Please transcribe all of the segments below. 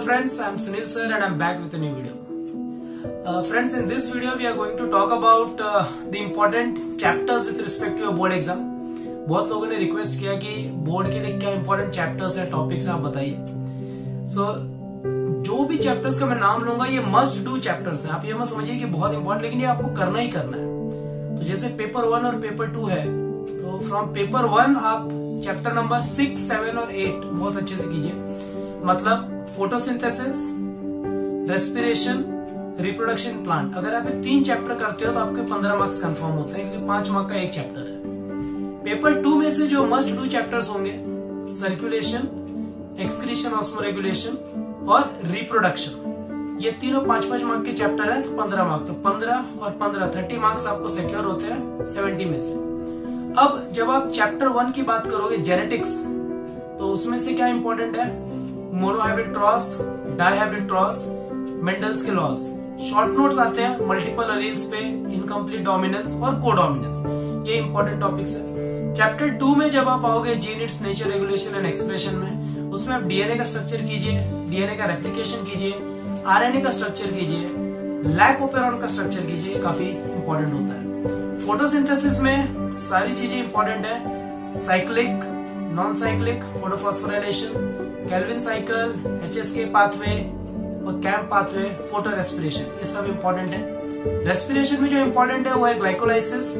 friends, I am Sunil sir and I am back with a new video. Uh, friends, in this video we are going to talk about uh, the important chapters with respect to your board exam. बहुत लोगों ने request किया कि board के लिए क्या important chapters है topics आप बताइए सो so, जो भी चैप्टर्स का मैं नाम लूँगा ये मस्ट डू चैप्टर्स है आप ये मत समझिए कि बहुत इंपॉर्टेंट लेकिन ये आपको करना ही करना है तो जैसे पेपर वन और पेपर टू है तो फ्रॉम पेपर वन आप चैप्टर नंबर सिक्स सेवन और एट बहुत अच्छे से कीजिए मतलब फोटोसिंथेसिस रेस्पिरेशन रिप्रोडक्शन प्लांट अगर आप तीन चैप्टर करते हो तो आपके पंद्रह मार्क्स कंफर्म होते हैं, क्योंकि पाँच मार्क का एक चैप्टर है। पेपर टू में से जो मस्ट डू चैप्टर्स होंगे सर्कुलेशन एक्सक्रीशन ऑस्मो रेगुलेशन और रिप्रोडक्शन ये तीनों पाँच पाँच मार्क के चैप्टर है तो पंद्रह मार्क तो पंद्रह और पंद्रह थर्टी मार्क्स आपको सिक्योर होते हैं सेवेंटी में से। अब जब आप चैप्टर वन की बात करोगे जेनेटिक्स तो उसमें से क्या इंपॉर्टेंट है? Monohybrid cross dihybrid cross Mendel's के लॉस शॉर्ट नोट्स आते हैं, मल्टीपल अलील्स पे इनकम्प्लीट डोमिनेंस और कोडोमिनेंस ये इंपॉर्टेंट टॉपिक्स है। चैप्टर टू में जब आप आओगे gene its nature regulation and expression में, उसमें आप डीएनए का स्ट्रक्चर कीजिए डीएनए का रेप्लीकेशन कीजिए आरएनए का स्ट्रक्चर कीजिए लैक ओपेरॉन का स्ट्रक्चर कीजिए काफ़ी इंपॉर्टेंट होता है। फोटोसिंथेसिस में सारी चीज़ें इंपॉर्टेंट है। Cyclic Calvin cycle H S K pathway और कैम्प पाथवे फ़ोटो रेस्पिरेशन ये सब इंपॉर्टेंट है। रेस्पिरेशन में जो इंपॉर्टेंट है वो है ग्लाइकोलाइसिस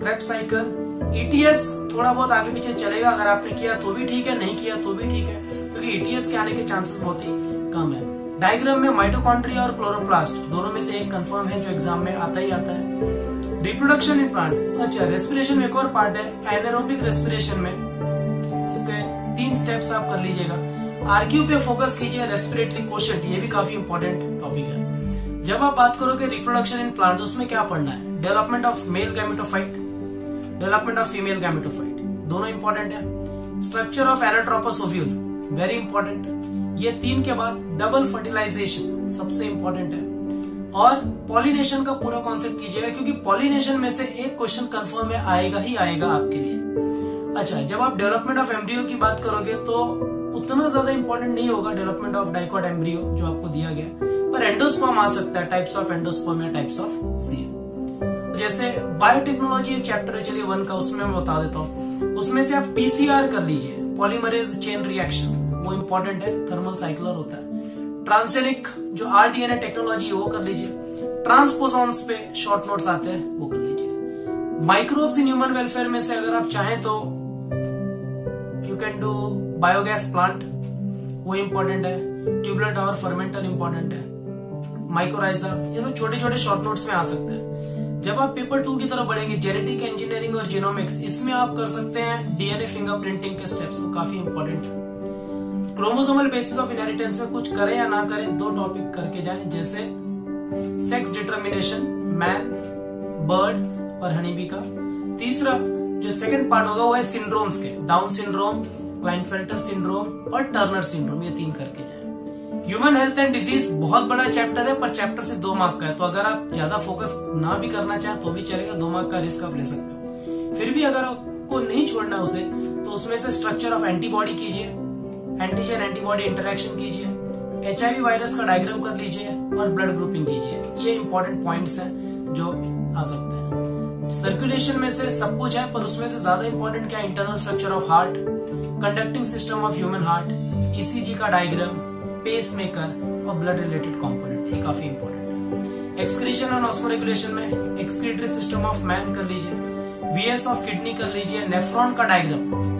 क्रेप साइकिल ईटीएस थोड़ा बहुत आगे पीछे चलेगा, अगर आपने किया तो भी ठीक है, नहीं किया तो भी ठीक है, क्योंकि तो ईटीएस के आने के चांसेस बहुत ही कम है। डायग्राम में माइटोकॉन्ट्रिया और क्लोरोप्लास्ट दोनों में से एक कंफर्म है, जो एग्ज़ाम में आता ही आता है। रिप्रोडक्शन इन प्लांट अच्छा रेस्पिरेशन में एक और पार्ट है एनारोबिक रेस्पिरेशन में। तीन स्टेप्स आप कर लीजिएगा। आर्ग्यू पे फोकस कीजिए रेस्पिरेटरी क्वेश्चन ये भी काफ़ी इंपॉर्टेंट टॉपिक है। जब आप बात करोगे रिप्रोडक्शन इन प्लांट उसमें क्या पढ़ना है? Development of male gametophyte development of female gametophyte दोनों इंपॉर्टेंट है। Structure of anatropous ovule very important ये तीन के बाद डबल फर्टिलाइजेशन सबसे इंपॉर्टेंट है। और पॉलिनेशन का पूरा कॉन्सेप्ट कीजिएगा, क्योंकि पॉलिनेशन में से एक क्वेश्चन कंफर्म में आएगा ही आएगा आपके लिए। अच्छा जब आप डेवलपमेंट ऑफ़ एम्ब्रियो की बात करोगे तो उतना ज़्यादा इंपॉर्टेंट नहीं होगा डेवलपमेंट ऑफ़ डाइकॉट एम्ब्रियो जो आपको दिया गया पर एंडोस्पर्म आ सकता है टाइप्स ऑफ़ एंडोस्पर्म या टाइप्स ऑफ़ सी जैसे बायोटेक्नोलॉजी एक चैप्टर है, चलिए वन का उसमें मैं बता देता हूँ। उसमें से आप पीसीआर कर लीजिए पॉलीमरेज चेन रिएक्शन वो इंपॉर्टेंट है थर्मल साइक्लर होता है। ट्रांसजेनिक जो आरडीएनए टेक्नोलॉजी वो कर लीजिए। ट्रांसपोसॉन्स पे शॉर्ट नोट्स आते हैं, वो कर लीजिए। माइक्रोब्स इन ह्यूमन वेलफेयर में से अगर आप चाहें तो you can do biogas plant वो इंपॉर्टेंट है. ट्यूबलर टावर फर्मेंटर इंपॉर्टेंट है. माइक्रोराइजा ये सब छोटे छोटे शॉर्ट नोट्स में आ सकते हैं. जब आप पेपर टू की तरफ़ बढ़ेंगे जेनेटिक इंजीनियरिंग और जीनोमिक्स इसमें आप कर सकते हैं डीएनए फिंगरप्रिंटिंग के स्टेप्स काफ़ी इंपॉर्टेंट है. क्रोमोसोमल बेसिस ऑफ़ इनहेरिटेंस में कुछ करें या ना करें, दो टॉपिक करके जाएँ, जैसे सेक्स डिटर्मिनेशन मैन बर्ड और हनीबी का. तीसरा जो सेकंड पार्ट होगा वो है सिंड्रोम्स के डाउन सिंड्रोम क्लाइनफेल्टर सिंड्रोम और टर्नर सिंड्रोम ये तीन करके जाए। ह्यूमन हेल्थ एंड डिज़ीज़ बहुत बड़ा चैप्टर है, पर चैप्टर से दो मार्क का है। तो अगर आप ज़्यादा फोकस ना भी करना चाहें तो भी चलेगा, दो मार्क का रिस्क आप ले सकते हो। फिर भी अगर आपको नहीं छोड़ना उसे तो उसमें से स्ट्रक्चर ऑफ़ एंटीबॉडी कीजिए एंटीजन एंटीबॉडी इंटरेक्शन कीजिए एचआईवी वायरस का डायग्राम कर लीजिए और ब्लड ग्रुपिंग कीजिए। ये इंपॉर्टेंट पॉइंट्स हैं जो आ सकते हैं। सर्कुलेशन में से सब कुछ है, पर उसमें से ज़्यादा इंपॉर्टेंट क्या internal structure of heart conducting system of human heart ECG का डायग्राम पेस मेकर और ब्लड रिलेटेड कॉम्पोनेंट ये काफ़ी इंपॉर्टेंट है। एक्सक्रीशन एंड ऑस्मो रेगुलेशन में एक्सक्रीटरी सिस्टम ऑफ़ मैन कर लीजिए वीएस ऑफ़ किडनी कर लीजिए नेफ्रॉन का diagram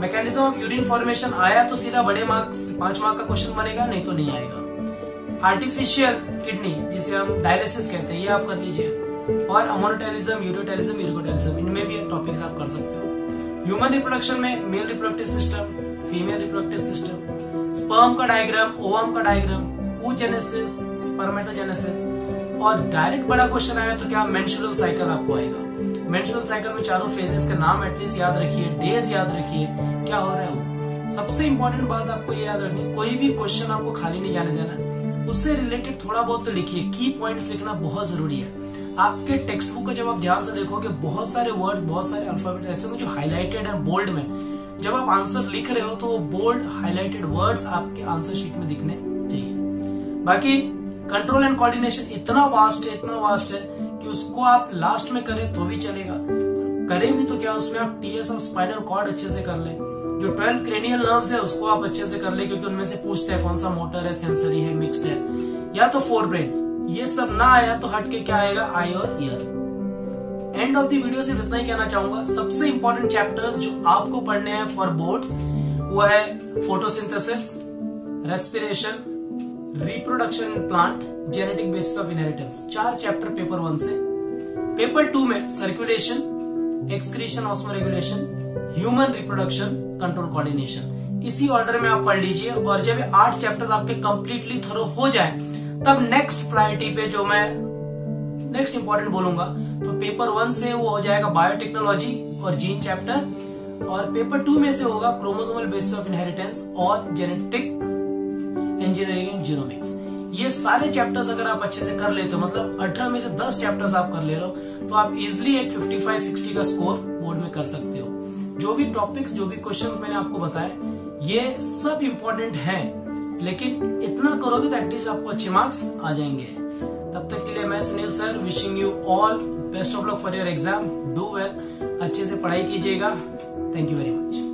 mechanism of urine formation आया तो सीधा बड़े मार्क्स पाँच मार्क का क्वेश्चन बनेगा, नहीं तो नहीं आएगा। आर्टिफिशियल किडनी जिसे हम डायलिसिस कहते हैं, ये आप कर लीजिए। और अमोनोटेलिज्म यूरोटेलिज्म यूरोटेलिज्म इनमें भी टॉपिक्स आप कर सकते हो। ह्यूमन रिप्रोडक्शन में male reproductive system female reproductive system sperm का डायग्राम ओवम का डायग्राम oogenesis स्पर्मेटोजेनेसिस और डायरेक्ट बड़ा क्वेश्चन आया तो क्या मेंस्ट्रुअल साइकिल आपको आएगा? मेंस्ट्रुअल साइकिल में चारों फेजेस के नाम एटलीस्ट याद रखिए डेज़ याद रखिए, क्या हो रहा है वो? सबसे इंपॉर्टेंट बात आपको ये याद रखनी, कोई भी क्वेश्चन आपको खाली नहीं जाने देना। उससे रिलेटेड थोड़ा बहुत तो लिखिए की पॉइंट्स लिखना बहुत ज़रूरी है। आपके टेक्स्ट बुक को जब आप ध्यान से देखोगे, बहुत सारे वर्ड्स बहुत सारे अल्फ़ाबेट ऐसे होंगे जो हाईलाइटेड है बोल्ड में, जब आप आंसर लिख रहे हो तो वो बोल्ड हाईलाइटेड वर्ड्स आपके आंसर शीट में दिखने चाहिए। बाकी कंट्रोल एंड कोऑर्डिनेशन इतना वास्ट है, इतना वास्ट है कि उसको आप लास्ट में करें तो भी चलेगा। करें भी तो क्या उसमें आप टीएस और स्पाइनल कॉर्ड अच्छे से कर ले। जो ट्वेल्व क्रेनियल नर्व्स है, उसको आप अच्छे से कर ले, क्योंकि उनमें से पूछते हैं कौन सा मोटर है सेंसरी है मिक्स्ड है। या तो फोर ब्रेन ये सब ना आया तो हट के क्या आएगा? आई और ear end of the video सिर्फ़ इतना ही कहना चाहूँगा। सबसे इंपॉर्टेंट चैप्टर्स जो आपको पढ़ने हैं फॉर बोर्ड्स वो है photosynthesis respiration reproduction in plant genetic basis of inheritance चार चैप्टर पेपर वन से। पेपर टू में circulation excretion osmoregulation human reproduction control coordination इसी ऑर्डर में आप पढ़ लीजिए और जब आठ चैप्टर्स आपके कंप्लीटली थ्रो हो जाए तब नेक्स्ट प्रायोरिटी पे जो मैं नेक्स्ट इंपॉर्टेंट बोलूँगा तो पेपर वन से वो हो जाएगा बायोटेक्नोलॉजी और जीन चैप्टर और पेपर टू में से होगा क्रोमोसोमल बेसिस ऑफ़ इनहेरिटेंस और जेनेटिक इंजीनियरिंग एंड जीनोमिक्स ये सारे चैप्टर्स अगर आप अच्छे से कर लेते हो मतलब 18 में से 10 चैप्टर्स आप कर ले रहे हो तो आप इजिली एक 55 60 का स्कोर बोर्ड में कर सकते हो। जो भी टॉपिक्स जो भी क्वेश्चंस मैंने आपको बताए, ये सब इम्पोर्टेंट हैं। लेकिन इतना करोगे तो एटलीस्ट आपको अच्छे मार्क्स आ जाएँगे। तब तक के लिए मैं Sunil sir wishing you all best of luck for your exam do well अच्छे से पढ़ाई कीजिएगा। Thank you very much